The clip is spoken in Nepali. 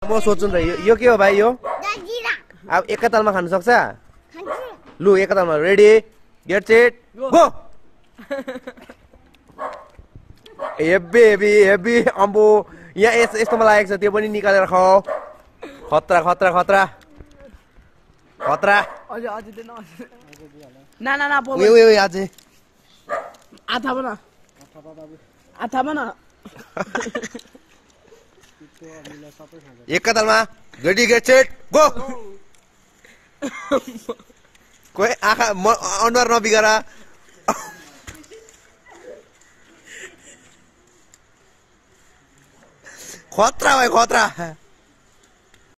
म सोध्छु नि त यो- यो के हो भाइ यो? दाजिरा। अब एकैतालमा खानु सक्छ? खान्छु। लु एकैतालमा रेडी गेट सेट गो हेब्बी हेबी हेब्बी अम्बो यहाँ यस यस्तोमा लागेको छ त्यो पनि निकालेर खाऊ। खतरा खतरा खतरा। खतरा। ना ना ना उयो उयो आथा बना। आथा बना। एकैतालमा रेडी गेट सेट गो कोही आँखा म अनुहार नबिगार। खतरा भाइ खतरा।